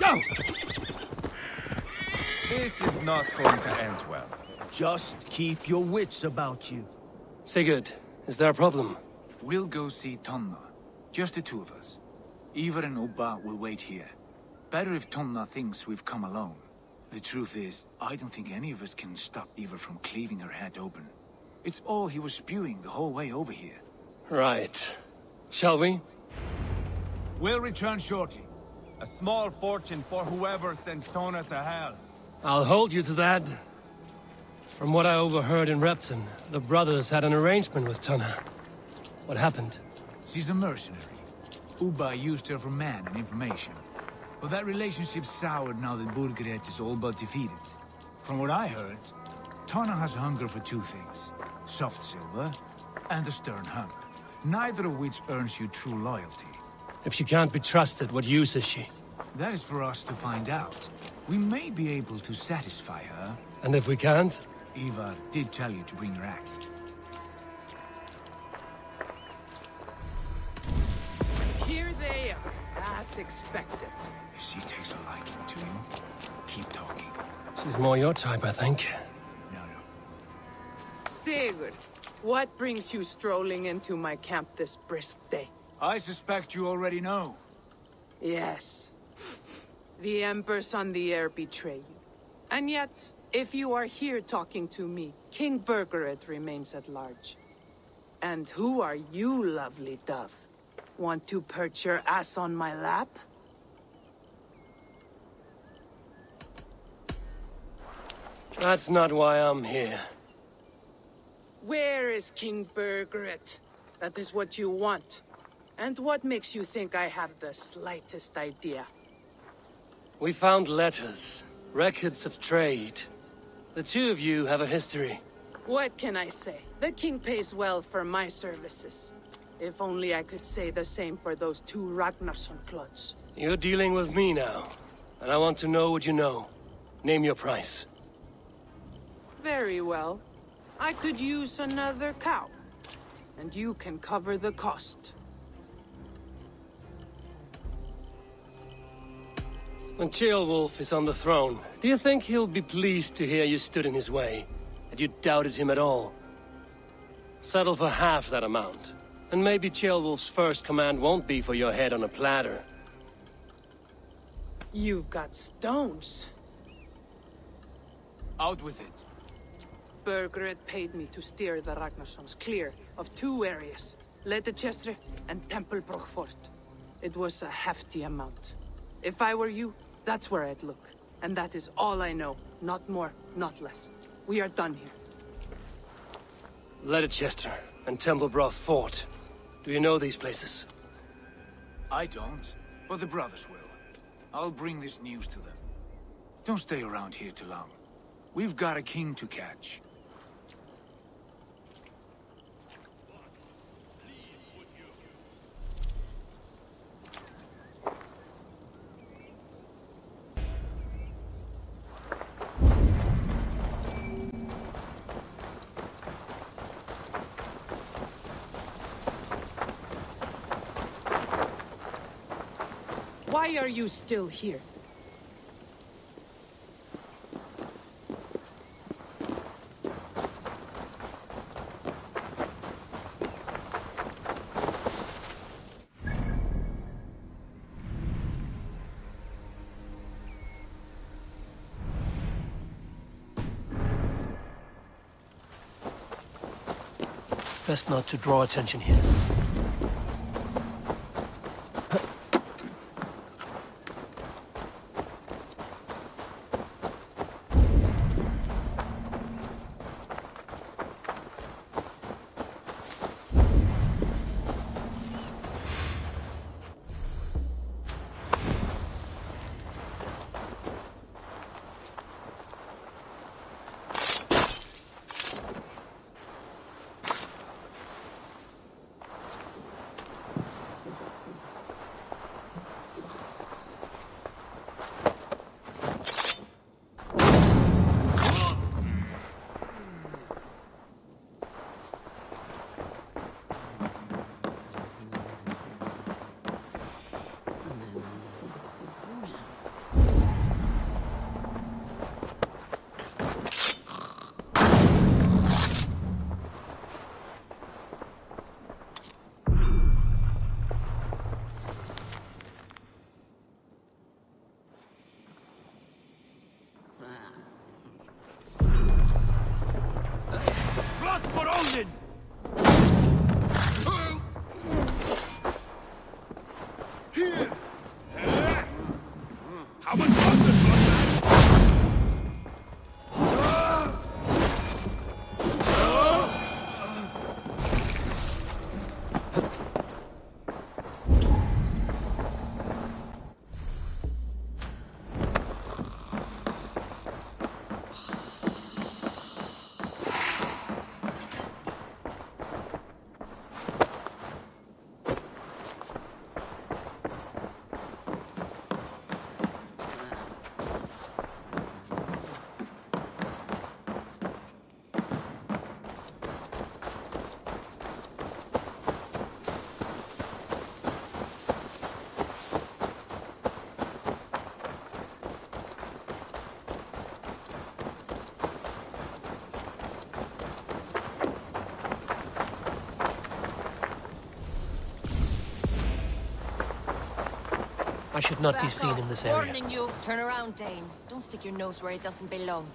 Go! This is not going to end well. Just keep your wits about you. Sigurd, is there a problem? We'll go see Tonna. Just the two of us. Ivar and Ubba will wait here. Better if Tonna thinks we've come alone. The truth is, I don't think any of us can stop Ivar from cleaving her head open. It's all he was spewing the whole way over here. Right. Shall we? We'll return shortly. A small fortune for whoever sent Tonna to hell. I'll hold you to that. From what I overheard in Repton, the brothers had an arrangement with Tonna. What happened? She's a mercenary. Ubba used her for man and information. But that relationship soured now that Burgred is all but defeated. From what I heard, Tonna has hunger for two things. Soft silver and a stern hunt. Neither of which earns you true loyalty. If she can't be trusted, what use is she? That is for us to find out. We may be able to satisfy her. And if we can't? Eivor did tell you to bring your axe. Here they are, as expected. If she takes a liking to you, keep talking. She's more your type, I think. No, no. Sigurd, what brings you strolling into my camp this brisk day? I suspect you already know. Yes. The Embers on the air betray you. And yet, if you are here talking to me, King Burgred remains at large. And who are you, lovely dove? Want to perch your ass on my lap? That's not why I'm here. Where is King Burgred? That is what you want. And what makes you think I have the slightest idea? We found letters, records of trade. The two of you have a history. What can I say? The king pays well for my services. If only I could say the same for those two Ragnarsson clods. You're dealing with me now, and I want to know what you know. Name your price. Very well. I could use another cow. And you can cover the cost. When Ceolwulf is on the throne, do you think he'll be pleased to hear you stood in his way? That you doubted him at all? Settle for half that amount. And maybe Ceolwulf's first command won't be for your head on a platter. You've got stones. Out with it. Burgred paid me to steer the Ragnarssons clear of two areas. Leicester and Templebrough Fort. It was a hefty amount. If I were you, that's where I'd look. And that is all I know. Not more, not less. We are done here. Leicester and Templebrough Fort. Do you know these places? I don't, but the brothers will. I'll bring this news to them. Don't stay around here too long. We've got a king to catch. Why are you still here? Best not to draw attention here. I should not be seen in this area. Warning you. Turn around, Dane. Don't stick your nose where it doesn't belong.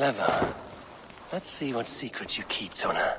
Clever. Let's see what secrets you keep, Tonna.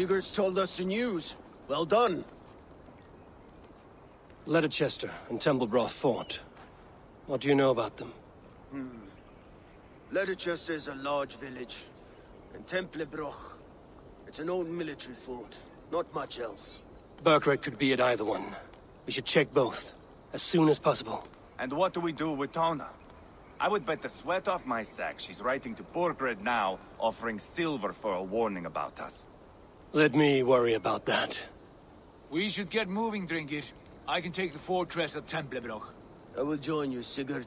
Sigurd's told us the news. Well done. Leicester and Templebrough Fort. What do you know about them? Hmm. Leicester is a large village. And Templebrough, it's an old military fort. Not much else. Burgred could be at either one. We should check both, as soon as possible. And what do we do with Tonna? I would bet the sweat off my sack she's writing to Burgred now, offering silver for a warning about us. Let me worry about that. We should get moving, drengir. I can take the fortress of Templebrough. I will join you, Sigurd.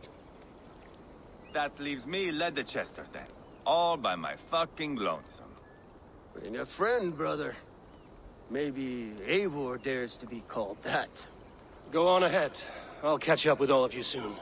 That leaves me Leicester then. All by my fucking lonesome. Bring a friend, brother. Maybe Eivor dares to be called that. Go on ahead. I'll catch up with all of you soon.